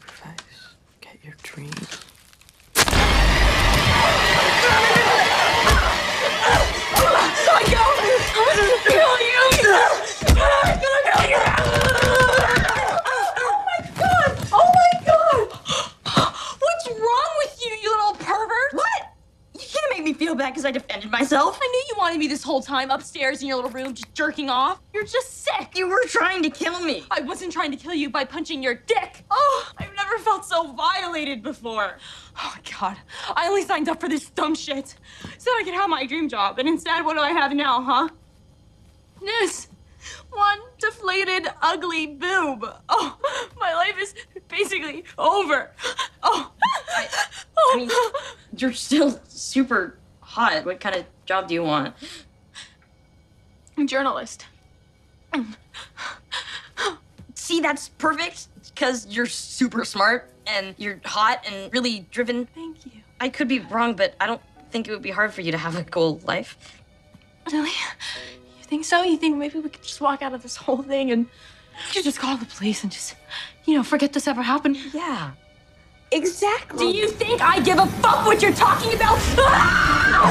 sacrifice, get your dreams. Psycho! I'm gonna kill you! I'm gonna kill you! Oh my god! Oh my god! What's wrong with you, you little pervert? What? You can't make me feel bad because I defended myself. I knew you wanted me this whole time upstairs in your little room just jerking off. You're just sick. You were trying to kill me. I wasn't trying to kill you by punching your dick. Oh, I so violated before. Oh my god. I only signed up for this dumb shit so I could have my dream job. And instead, what do I have now, huh? This. One deflated, ugly boob. Oh, my life is basically over. Oh. I, I mean, you're still super hot. What kind of job do you want? A journalist. See, that's perfect because you're super smart and you're hot and really driven. Thank you. I could be wrong, but I don't think it would be hard for you to have a cool life. Really? You think so? You think maybe we could just walk out of this whole thing and we could just call the police and just, you know, forget this ever happened? Yeah. Exactly. Do you think I give a fuck what you're talking about? Ah!